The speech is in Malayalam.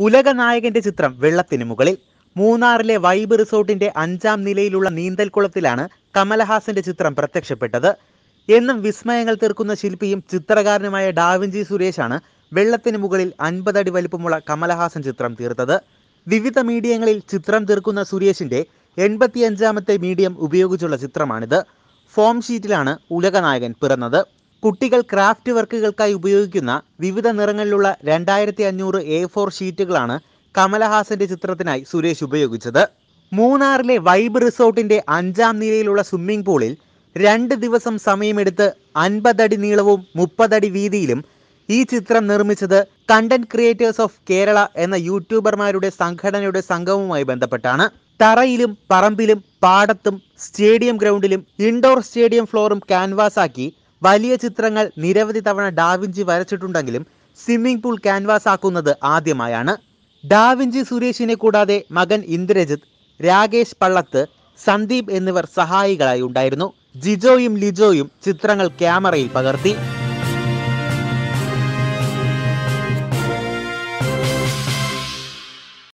ഉലക നായകന്റെ ചിത്രം വെള്ളത്തിന് മുകളിൽ. മൂന്നാറിലെ വൈബ് റിസോർട്ടിന്റെ അഞ്ചാം നിലയിലുള്ള നീന്തൽക്കുളത്തിലാണ് കമലഹാസന്റെ ചിത്രം പ്രത്യക്ഷപ്പെട്ടത്. എന്നും വിസ്മയങ്ങൾ തീർക്കുന്ന ശില്പിയും ചിത്രകാരനുമായ ഡാവിഞ്ചി സുരേഷാണ് വെള്ളത്തിന് മുകളിൽ അൻപതടി വലിപ്പമുള്ള കമലഹാസൻ ചിത്രം തീർത്തത്. വിവിധ മീഡിയങ്ങളിൽ ചിത്രം തീർക്കുന്ന സുരേഷിന്റെ എൺപത്തിയഞ്ചാമത്തെ മീഡിയം ഉപയോഗിച്ചുള്ള ചിത്രമാണിത്. ഫോം ഷീറ്റിലാണ് ഉലകനായകൻ പിറന്നത്. കുട്ടികൾ ക്രാഫ്റ്റ് വർക്കുകൾക്കായി ഉപയോഗിക്കുന്ന വിവിധ നിറങ്ങളിലുള്ള രണ്ടായിരത്തി അഞ്ഞൂറ് എ ഫോർ ഷീറ്റുകളാണ് കമലഹാസന്റെ ചിത്രത്തിനായി സുരേഷ് ഉപയോഗിച്ചത്. മൂന്നാറിലെ വൈബ് റിസോർട്ടിന്റെ അഞ്ചാം നിലയിലുള്ള സ്വിമ്മിംഗ് പൂളിൽ രണ്ട് ദിവസം സമയമെടുത്ത് അൻപതടി നീളവും മുപ്പതടി വീതിയിലും ഈ ചിത്രം നിർമ്മിച്ചത് കണ്ടന്റ് ക്രിയേറ്റേഴ്സ് ഓഫ് കേരള എന്ന യൂട്യൂബർമാരുടെ സംഘടനയുടെ സംഘവുമായി ബന്ധപ്പെട്ടാണ്. തറയിലും പറമ്പിലും പാടത്തും സ്റ്റേഡിയം ഗ്രൗണ്ടിലും ഇൻഡോർ സ്റ്റേഡിയം ഫ്ലോറും ക്യാൻവാസാക്കി വലിയ ചിത്രങ്ങൾ നിരവധി തവണ ഡാവിഞ്ചി വരച്ചിട്ടുണ്ടെങ്കിലും സ്വിമ്മിംഗ് പൂൾ ക്യാൻവാസ് ആക്കുന്നത് ആദ്യമായാണ്. ഡാവിഞ്ചി സുരേഷിനെ കൂടാതെ മകൻ ഇന്ദ്രജിത്ത് രാകേഷ് പള്ളത്ത് സന്ദീപ് എന്നിവർ സഹായികളായി ഉണ്ടായിരുന്നു. ജിജോയും ലിജോയും ചിത്രങ്ങൾ ക്യാമറയിൽ പകർത്തി.